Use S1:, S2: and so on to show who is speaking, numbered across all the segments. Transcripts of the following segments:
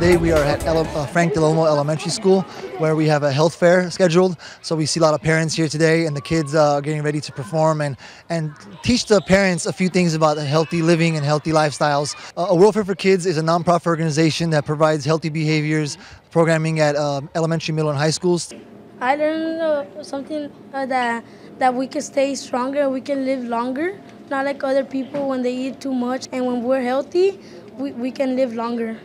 S1: today we are at Ele- uh, Frank Del Olmo Elementary School where we have a health fair scheduled. So we see a lot of parents here today and the kids uh, are getting ready to perform and, and teach the parents a few things about healthy living and healthy lifestyles. Uh, a World Fit for Kids is a nonprofit organization that provides healthy behaviors programming at um, elementary, middle, and high schools.
S2: I learned uh, something uh, that that we can stay stronger, we can live longer, not like other people when they eat too much. And when we're healthy, we, we can live longer.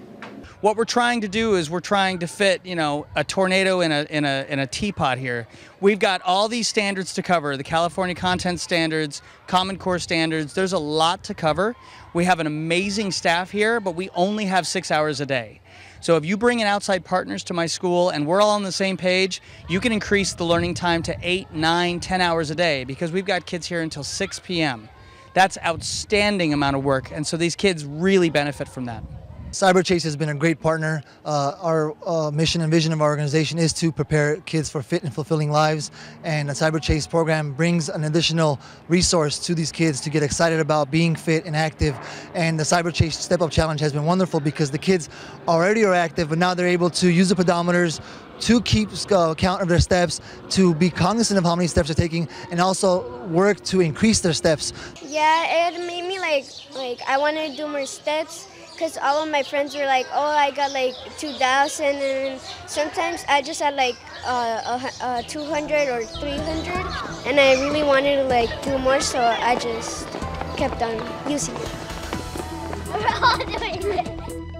S3: What we're trying to do is we're trying to fit, you know, a tornado in a in a in a teapot here. We've got all these standards to cover, the California content standards, Common Core standards. There's a lot to cover. We have an amazing staff here, but we only have 6 hours a day. So if you bring in outside partners to my school and we're all on the same page, you can increase the learning time to 8, 9, 10 hours a day because we've got kids here until 6 p.m. That's outstanding amount of work and so these kids really benefit from that.
S1: CyberChase has been a great partner. Uh, our uh, mission and vision of our organization is to prepare kids for fit and fulfilling lives. And the CyberChase program brings an additional resource to these kids to get excited about being fit and active. And the CyberChase Step Up Challenge has been wonderful because the kids already are active, but now they're able to use the pedometers to keep uh, count of their steps, to be cognizant of how many steps they're taking, and also work to increase their steps.
S4: Yeah, it made me like like I want to do more steps because all of my friends were like, oh, I got like 2,000, and sometimes I just had like uh, uh, 200 or 300, and I really wanted to like do more, so I just kept on using it.
S5: We're all doing it.